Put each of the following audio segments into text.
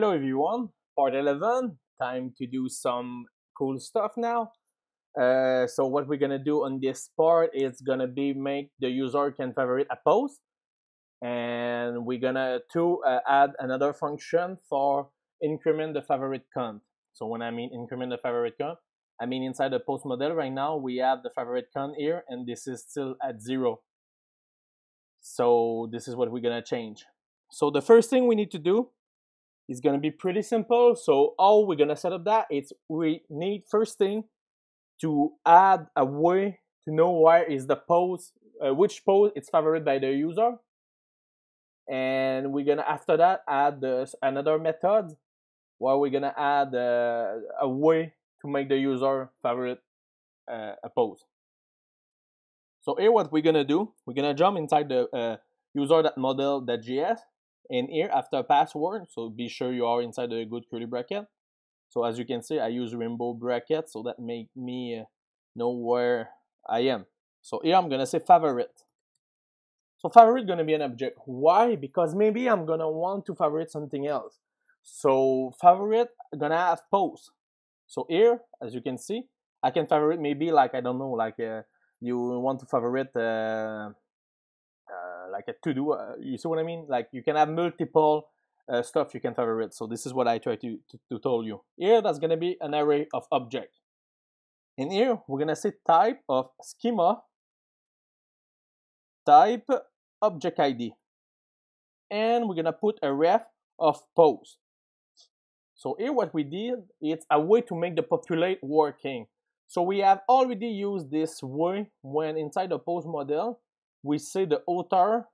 Hello everyone, part 11, time to do some cool stuff now. Uh, so what we're gonna do on this part is gonna be make the user can favorite a post and we're gonna to uh, add another function for increment the favorite count. So when I mean increment the favorite count, I mean inside the post model right now we have the favorite count here and this is still at zero. So this is what we're gonna change. So the first thing we need to do is gonna be pretty simple. So how we're gonna set up that, it's we need first thing to add a way to know where is the post, uh, which post is favored by the user. And we're gonna after that add the, another method where we're gonna add uh, a way to make the user favorite uh, a post. So here what we're gonna do, we're gonna jump inside the uh, user.model.js and here after password, so be sure you are inside the good curly bracket. So as you can see, I use rainbow bracket so that make me uh, know where I am. So here I'm gonna say favorite. So favorite gonna be an object. Why? Because maybe I'm gonna want to favorite something else. So favorite gonna have post. So here, as you can see, I can favorite maybe like I don't know, like uh, you want to favorite uh, like a to do. Uh, you see what I mean? Like you can have multiple uh, stuff you can favorite. So this is what I try to, to, to tell you. Here, that's to be an array of object. In here, we're to say type of schema, type object ID. And we're to put a ref of post. So here what we did, it's a way to make the populate working. So we have already used this way when inside the post model, we say the author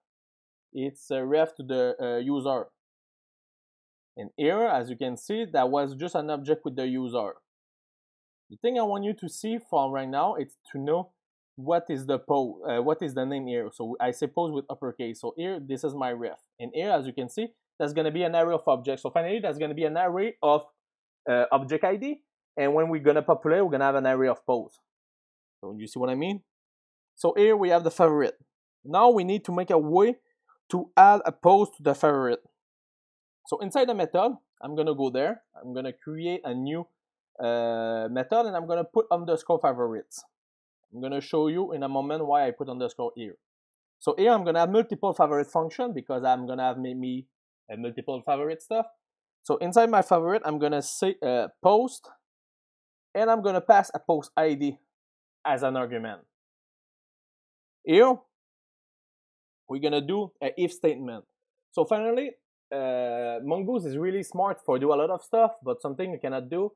it's a ref to the uh, user. And here as you can see that was just an object with the user. The thing i want you to see from right now is to know what is the post uh, what is the name here. So i suppose with uppercase. So here this is my ref. And here as you can see that's going to be an array of objects. So finally that's going to be an array of uh, object id and when we're going to populate we're going to have an array of posts so you see what i mean? So here we have the favorite now we need to make a way to add a post to the favorite. So inside the method, I'm gonna go there. I'm gonna create a new uh, method and I'm gonna put underscore favorites. I'm gonna show you in a moment why I put underscore here. So here I'm gonna have multiple favorite function because I'm gonna have maybe a multiple favorite stuff. So inside my favorite, I'm gonna say uh, post and I'm gonna pass a post ID as an argument. Here, we're gonna do an if statement. So finally, uh, Mongoose is really smart for do a lot of stuff, but something you cannot do,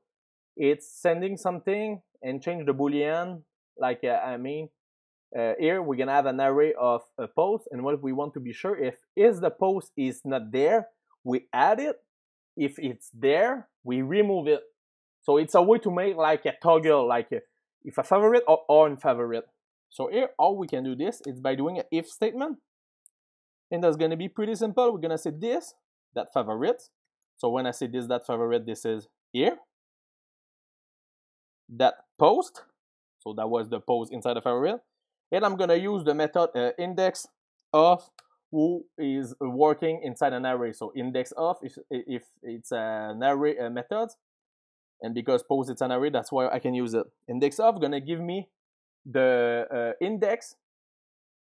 it's sending something and change the boolean. Like uh, I mean, uh, here we're gonna have an array of a post, and what we want to be sure if is the post is not there, we add it. If it's there, we remove it. So it's a way to make like a toggle, like a, if a favorite or on favorite. So here, all we can do this is by doing an if statement. And that's going to be pretty simple. We're going to say this, that favorite. So when I say this, that favorite, this is here. That post. So that was the post inside the favorite. And I'm going to use the method uh, index of who is working inside an array. So index of if, if it's an array uh, method. And because post it's an array, that's why I can use it. Index of to give me the uh, index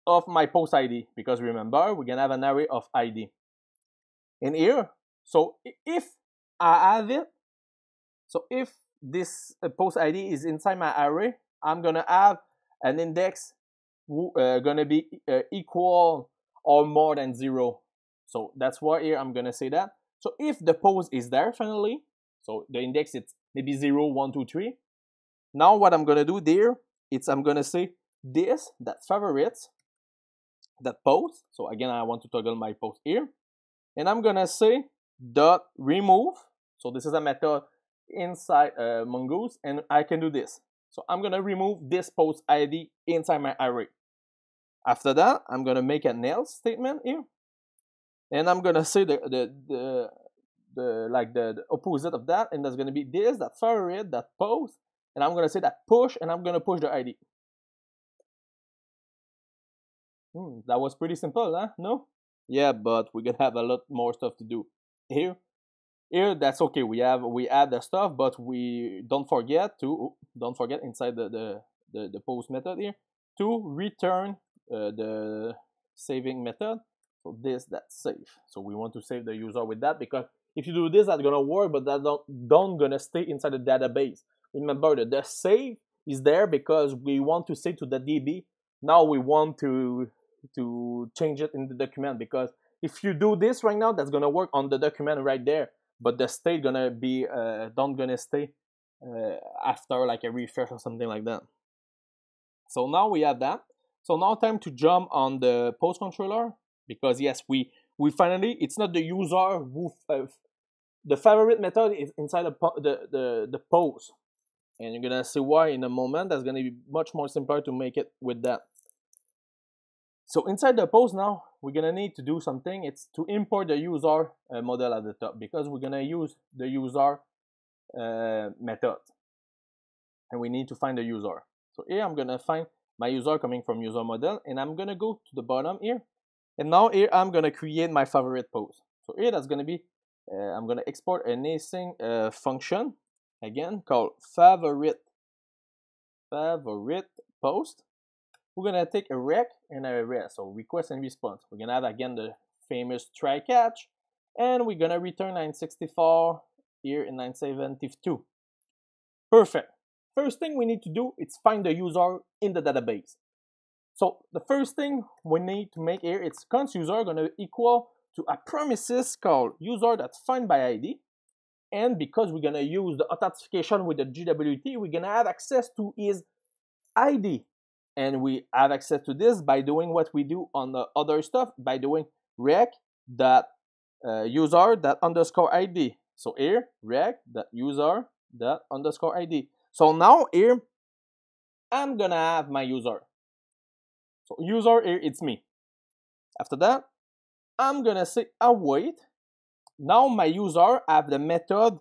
of my post ID because remember we're gonna have an array of ID in here. So if I have it, so if this uh, post ID is inside my array, I'm gonna have an index uh, gonna be uh, equal or more than zero. So that's why here I'm gonna say that. So if the post is there finally, so the index it's maybe zero, one, two, three. Now what I'm gonna do there, it's I'm gonna say this that favorites that post. So again, I want to toggle my post here. And I'm gonna say dot remove. So this is a method inside uh, Mongoose, and I can do this. So I'm gonna remove this post ID inside my array. After that, I'm gonna make an else statement here, and I'm gonna say the the the, the like the, the opposite of that, and that's gonna be this that favorite that post, and I'm gonna say that push, and I'm gonna push the ID. Hmm, that was pretty simple, huh? No? Yeah, but we're gonna have a lot more stuff to do. Here, here that's okay we have we add the stuff but we don't forget to don't forget inside the the, the, the post method here to return uh, the saving method so this that's safe so we want to save the user with that because if you do this that's gonna work but that don't don't gonna stay inside the database remember that the save is there because we want to save to the db now we want to to change it in the document because if you do this right now that's gonna work on the document right there but the state gonna be uh, don't gonna stay uh, after like a refresh or something like that. So now we have that. So now time to jump on the post controller because yes we we finally it's not the user who uh, the favorite method is inside the, the the the post. And you're gonna see why in a moment that's gonna be much more simpler to make it with that so inside the post now, we're gonna need to do something. It's to import the user uh, model at the top because we're gonna use the user uh, method. And we need to find the user. So here I'm gonna find my user coming from user model and I'm gonna go to the bottom here. And now here I'm gonna create my favorite post. So here that's gonna be, uh, I'm gonna export an async uh, function again called favorite favorite post we're gonna take a req and a res, so request and response. We're gonna add again the famous try catch, and we're gonna return 964 here in 972. Perfect. First thing we need to do is find the user in the database. So the first thing we need to make here is const user gonna equal to a premises called user that's find by ID. And because we're gonna use the authentication with the JWT, we're gonna have access to his ID and we have access to this by doing what we do on the other stuff by doing req dot uh, user dot underscore id so here req dot user dot underscore id so now here i'm gonna have my user. So user here it's me. After that i'm gonna say await. Now my user have the method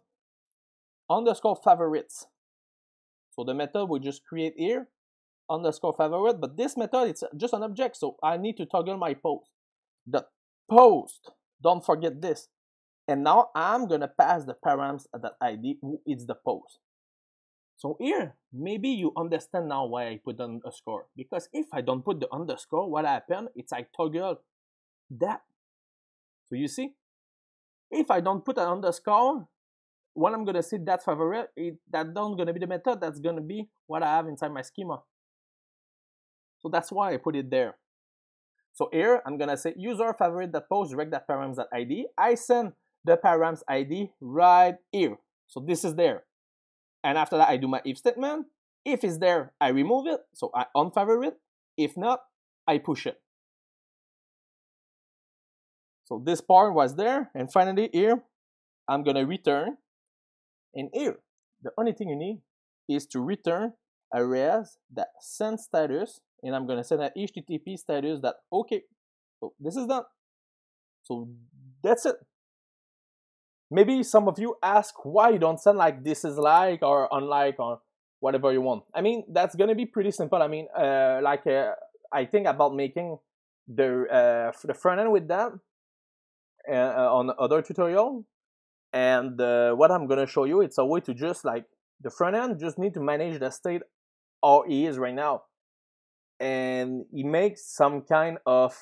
underscore favorites. So the method we just create here underscore favorite, but this method it's just an object, so I need to toggle my post. The post, don't forget this. And now I'm gonna pass the params that ID who is the post. So here, maybe you understand now why I put underscore. Because if I don't put the underscore, what happen? It's I toggle that. So you see, if I don't put an underscore, what I'm gonna see that favorite, it, that don't gonna be the method, that's gonna be what I have inside my schema. So that's why I put it there. So here, I'm gonna say user favorite that post direct that params that ID. I send the params ID right here. So this is there. And after that, I do my if statement. If it's there, I remove it. So I unfavorite. If not, I push it. So this part was there. And finally here, I'm gonna return. And here, the only thing you need is to return a res that send status and I'm gonna send an HTTP status that okay. So this is done. So that's it. Maybe some of you ask why you don't send like this is like or unlike or whatever you want. I mean that's gonna be pretty simple. I mean uh, like uh, I think about making the uh, the front end with that uh, uh, on other tutorial, and uh, what I'm gonna show you it's a way to just like the front end just need to manage the state how is right now and it makes some kind of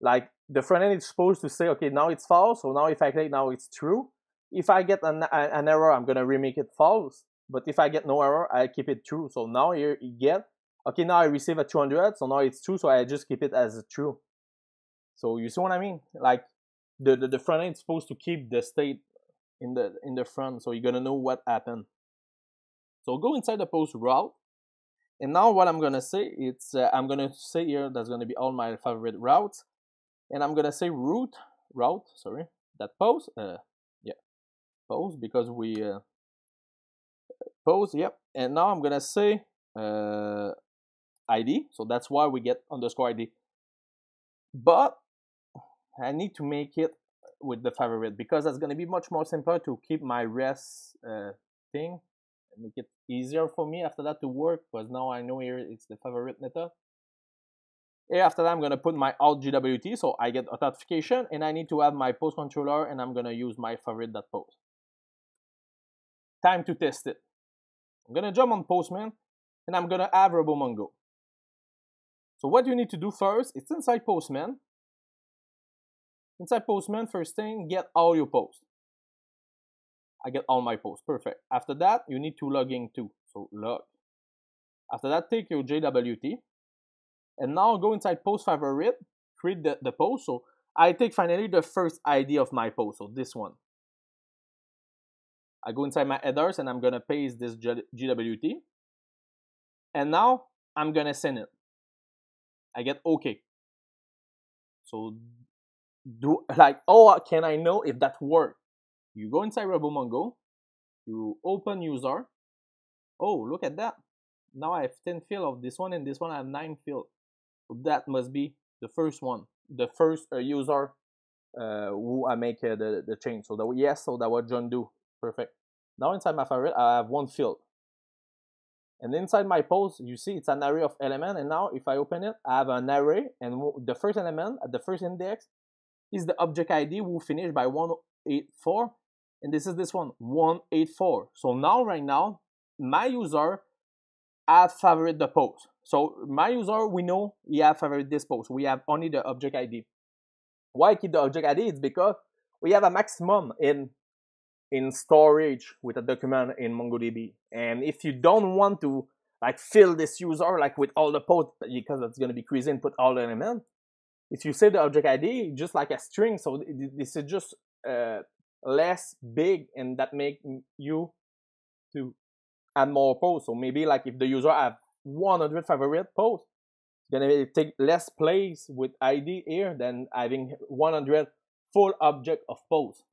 like the front end is supposed to say, okay, now it's false. So now if I click, now it's true. If I get an, an error, I'm gonna remake it false. But if I get no error, I keep it true. So now here you get, okay, now I receive a 200, so now it's true. So I just keep it as true. So you see what I mean? Like the, the, the front end is supposed to keep the state in the in the front, so you're gonna know what happened. So go inside the post route and now what I'm gonna say, it's uh, I'm gonna say here that's gonna be all my favorite routes, and I'm gonna say route route. Sorry, that post. Uh, yeah, post because we uh, post. Yep. And now I'm gonna say uh, ID. So that's why we get underscore ID. But I need to make it with the favorite because that's gonna be much more simpler to keep my rest uh, thing make it easier for me after that to work because now I know here it's the favorite method. Here after that, I'm gonna put my alt JWT, so I get authentication, and I need to have my post controller, and I'm gonna use my favorite.post. Time to test it. I'm gonna jump on Postman, and I'm gonna have RoboMongo. So what you need to do first, it's inside Postman. Inside Postman, first thing, get all your posts. I get all my posts, perfect. After that, you need to log in too, so log. After that, take your JWT, and now go inside post favorite, create the, the post. So I take finally the first ID of my post, so this one. I go inside my headers and I'm gonna paste this JWT. And now I'm gonna send it. I get OK. So do like oh can I know if that worked? You go inside RoboMongo, you open user. Oh look at that. Now I have 10 field of this one and this one I have 9 field. That must be the first one, the first uh, user uh, who I make uh, the, the change. So that yes, so that what John do. Perfect. Now inside my favorite, I have one field. And inside my post, you see it's an array of element. And now if I open it, I have an array. And the first element at the first index is the object ID who finished by 184. And this is this one, 184. So now, right now, my user have favorite the post. So my user, we know he have favorite this post. We have only the object ID. Why keep the object ID? It's because we have a maximum in in storage with a document in MongoDB. And if you don't want to like fill this user like with all the posts because it's going to be crazy and put all the elements, if you say the object ID just like a string, so this is just uh, less big and that make you to add more posts. So maybe like if the user have 100 favorite posts, it's gonna take less place with ID here than having 100 full object of posts.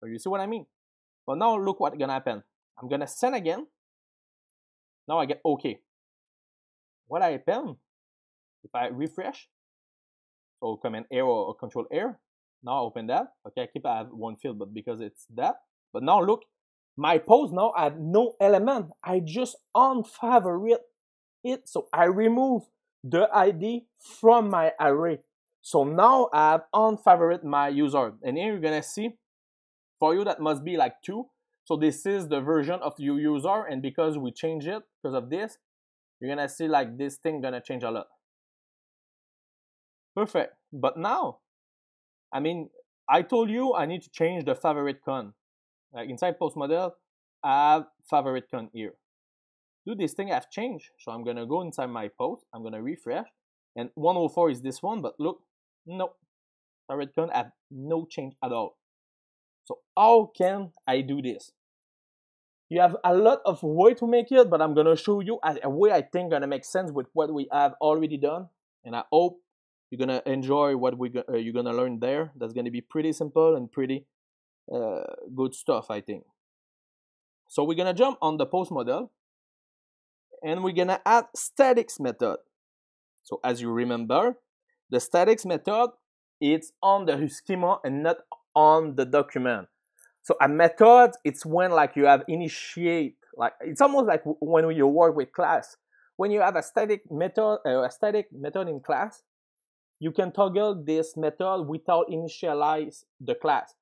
So you see what I mean? But now look what's gonna happen. I'm gonna send again. Now I get OK. What I happen if I refresh, so command arrow or control air, now open that. Okay, I keep I have one field, but because it's that. But now look, my post now I have no element. I just unfavorite it. So I remove the ID from my array. So now I have unfavorite my user. And here you're gonna see for you, that must be like two. So this is the version of your user, and because we change it because of this, you're gonna see like this thing gonna change a lot. Perfect. But now, I mean, I told you I need to change the favorite con. Like inside post model, I have favorite con here. Do this thing I've changed. So I'm gonna go inside my post, I'm gonna refresh, and 104 is this one, but look, no, favorite con have no change at all. So how can I do this? You have a lot of way to make it, but I'm gonna show you a, way I think gonna make sense with what we have already done. And I hope you're gonna enjoy what we uh, you're gonna learn there. That's gonna be pretty simple and pretty uh, good stuff, I think. So we're gonna jump on the post model, and we're gonna add statics method. So as you remember, the statics method it's on the schema and not on the document. So a method, it's when like you have initiate, like it's almost like when you work with class. When you have a static method, uh, a static method in class, you can toggle this method without initialize the class.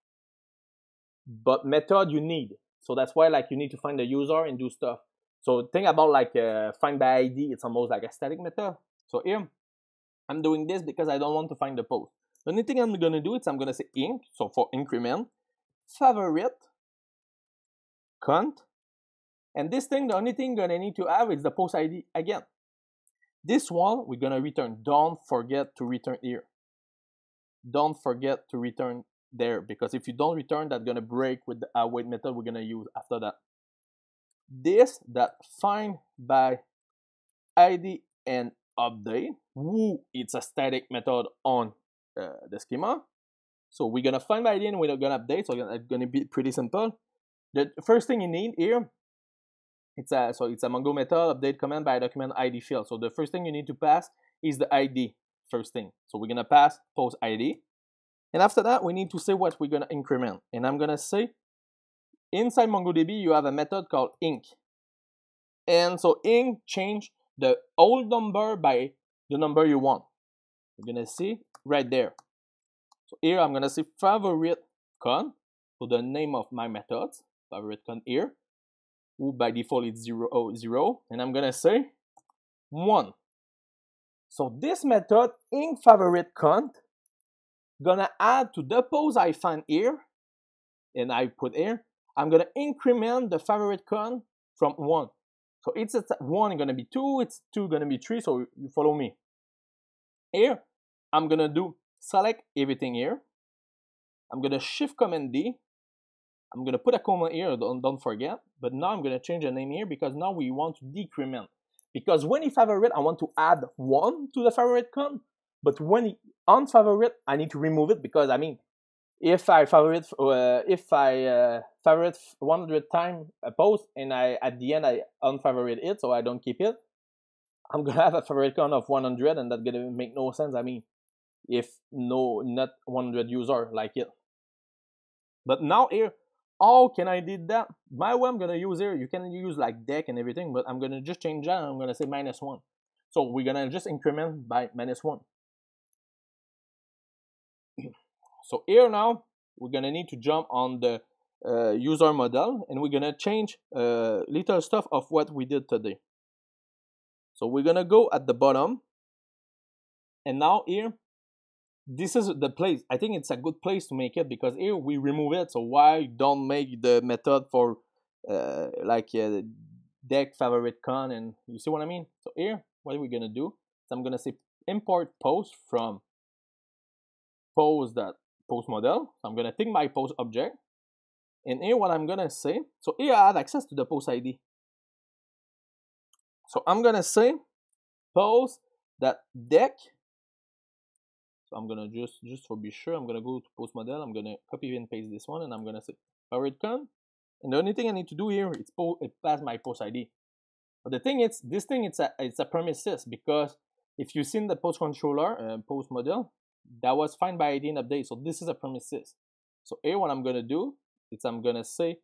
But method you need. So that's why like you need to find the user and do stuff. So think about like uh, find by ID, it's almost like a static method. So here, I'm doing this because I don't want to find the post. The only thing I'm gonna do is I'm gonna say inc, so for increment, favorite, cont, and this thing, the only thing gonna need to have is the post ID again. This one, we're gonna return. Don't forget to return here. Don't forget to return there because if you don't return, that's gonna break with the await method we're gonna use after that. This that find by ID and update, woo, it's a static method on uh, the schema. So we're gonna find by ID and we're gonna update. So it's gonna be pretty simple. The first thing you need here, it's a so it's a Mongo method update command by document ID field. So the first thing you need to pass is the ID first thing. So we're gonna pass post ID. And after that, we need to say what we're gonna increment. And I'm gonna say inside MongoDB, you have a method called inc. And so inc change the old number by the number you want. you're gonna see right there. So here I'm gonna say favorite con, so the name of my method, favorite con here, by default it's zero, oh, zero, and I'm gonna say one. So this method in favorite con gonna add to the pose I find here, and I put here, I'm gonna increment the favorite con from one. So it's at one gonna be two, it's two gonna be three, so you follow me. Here, I'm gonna do select everything here. I'm gonna shift command D. I'm gonna put a comma here, don't, don't forget. But now I'm gonna change the name here because now we want to decrement. Because when he favorite, I want to add one to the favorite con. But when he unfavorite, I need to remove it because I mean, if I favorite, uh, if I uh, favorite 100 time a post and I at the end I unfavorite it, so I don't keep it, I'm gonna have a favorite con of 100, and that's gonna make no sense. I mean, if no not 100 user like it. But now here, how can I did that? My way I'm gonna use here, you can use like deck and everything, but I'm gonna just change that. I'm gonna say minus one. So we're gonna just increment by minus one. so here now, we're gonna need to jump on the uh, user model and we're gonna change uh, little stuff of what we did today. So we're gonna go at the bottom and now here this is the place i think it's a good place to make it because here we remove it so why don't make the method for uh, like uh, deck favorite con and you see what i mean? So here what are we gonna do? So i'm gonna say import post from pose that post model so i'm gonna take my post object and here what i'm gonna say so here i have access to the post id so i'm gonna say post that deck I'm gonna just, just for be sure, I'm gonna go to post model, I'm gonna copy and paste this one, and I'm gonna say favorite con. And the only thing I need to do here is po it pass my post ID. But the thing is, this thing it's a it's a premises because if you've seen the post controller uh, post model, that was fine by ID and update. So this is a premises. So here what I'm gonna do is I'm gonna say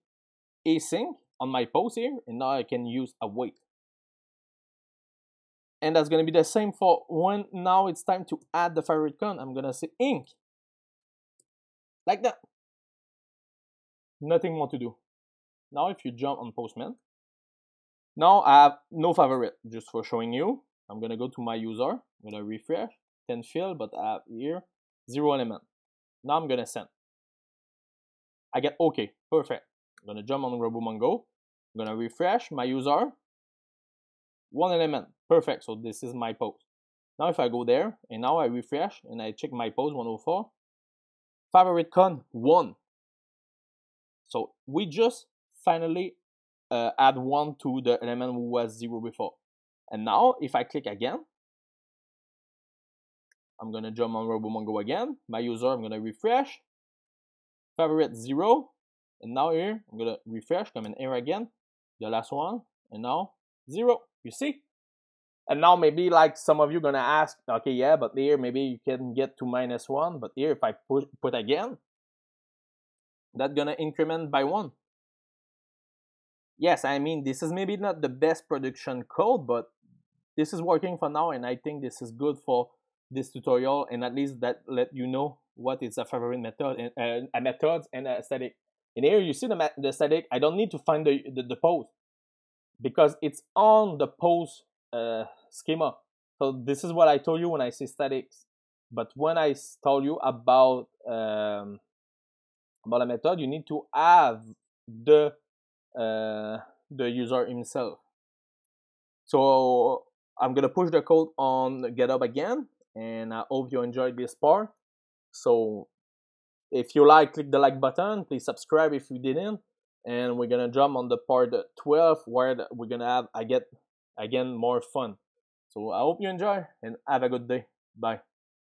async on my post here, and now I can use await and that's going to be the same for when now it's time to add the favorite con i'm going to say inc. like that. Nothing more to do. Now if you jump on postman. Now i have no favorite just for showing you. I'm going to go to my user. I'm going to refresh. 10 fill, but i have here zero element. Now i'm going to send. I get okay perfect. I'm going to jump on robomongo. I'm going to refresh my user. One element Perfect, so this is my post. Now if I go there, and now I refresh, and I check my post 104, favorite con 1. So we just finally uh, add 1 to the element who was 0 before. And now if I click again, I'm gonna jump on RoboMongo again. My user, I'm gonna refresh. Favorite 0. And now here, I'm gonna refresh, come in here again. The last one, and now 0. You see? And now maybe like some of you gonna ask, okay, yeah, but here maybe you can get to minus one, but here if I put put again, that's gonna increment by one. Yes, I mean this is maybe not the best production code, but this is working for now, and I think this is good for this tutorial, and at least that let you know what is a favorite method and uh, a method and a static. And here you see the the static. I don't need to find the the, the post because it's on the post uh, schema. So this is what I told you when I say statics. But when I told you about um, about a method, you need to have the uh, the user himself. So I'm gonna push the code on GitHub again, and I hope you enjoyed this part. So if you like, click the like button. Please subscribe if you didn't. And we're gonna jump on the part 12 where we're gonna have I get again more fun. So I hope you enjoy and have a good day. Bye.